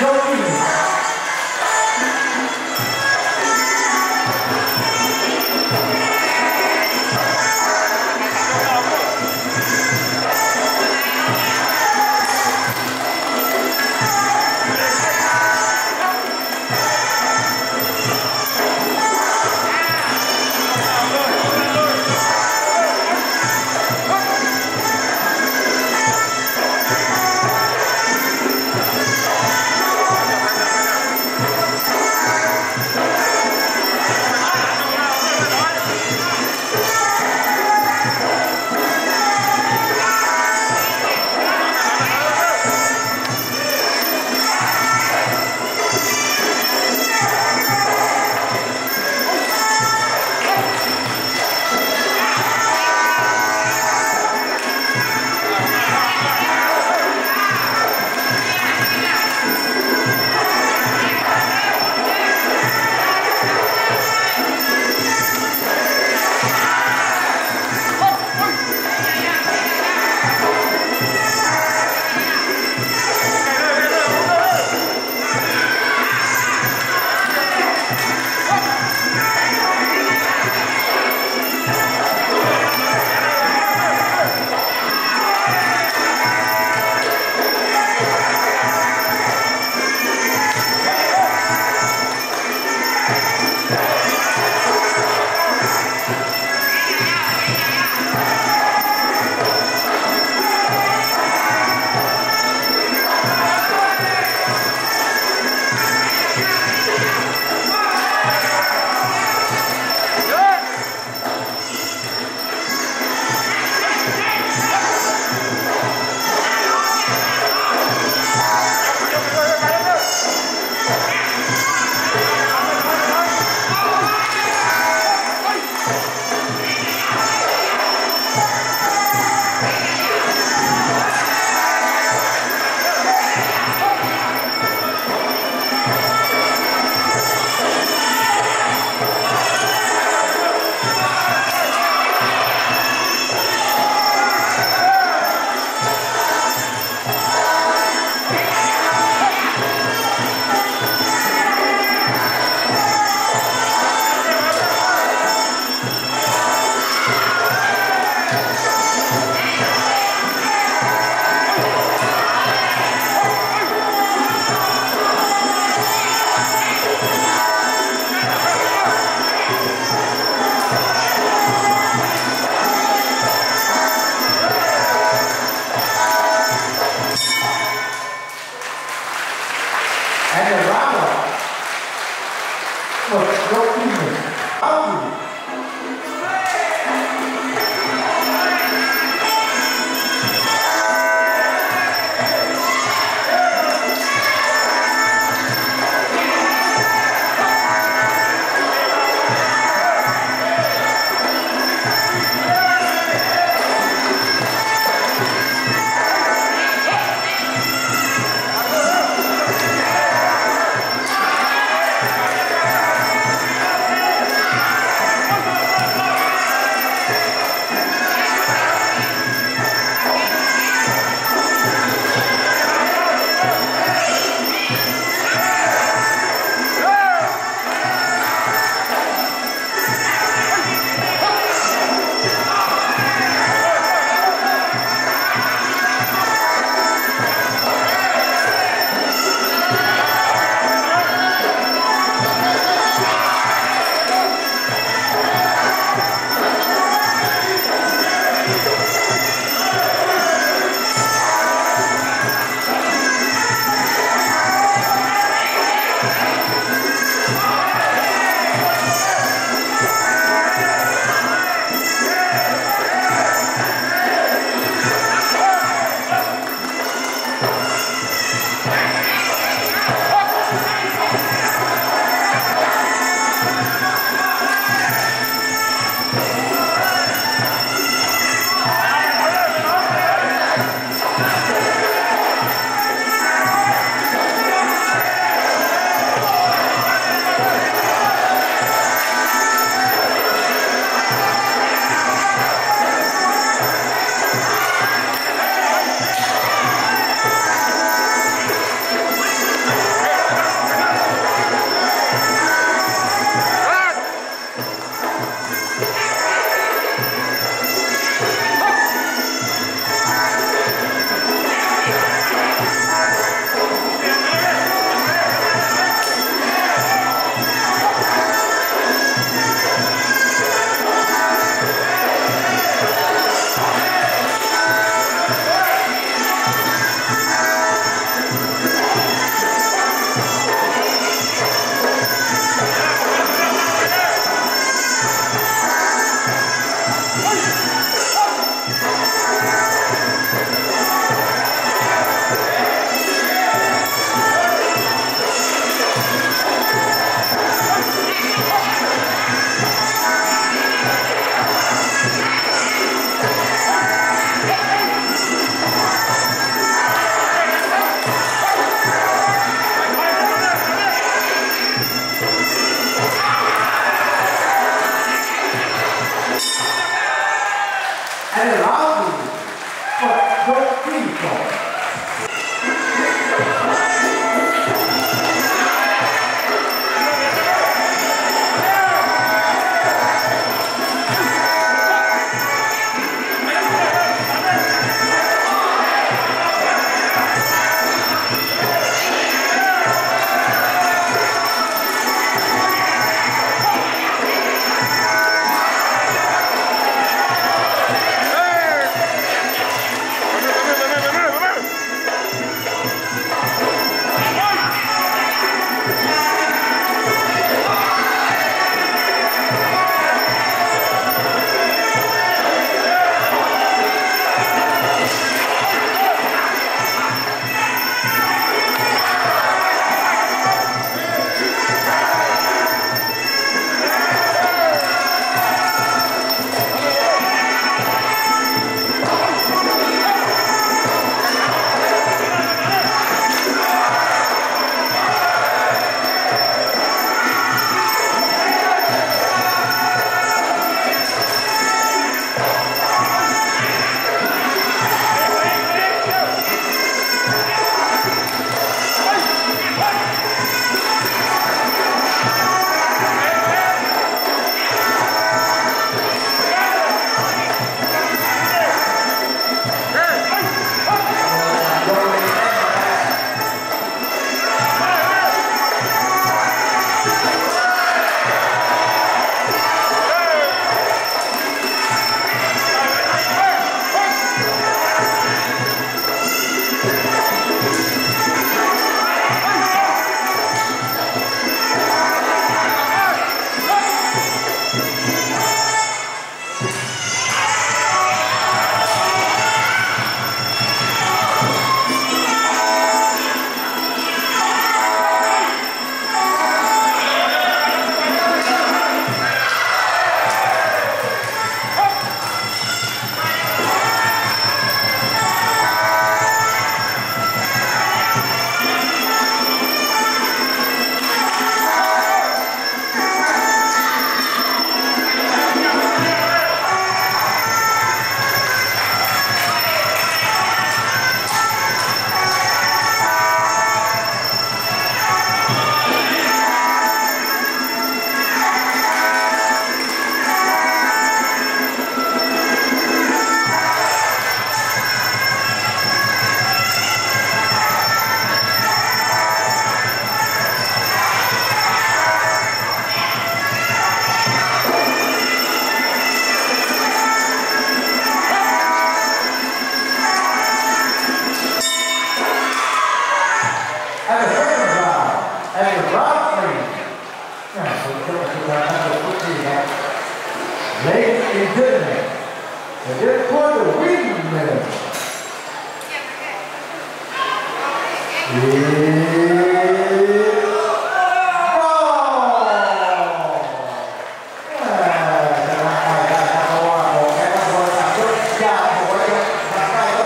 Trophy. Look, look. And then for the wingman. Yeah.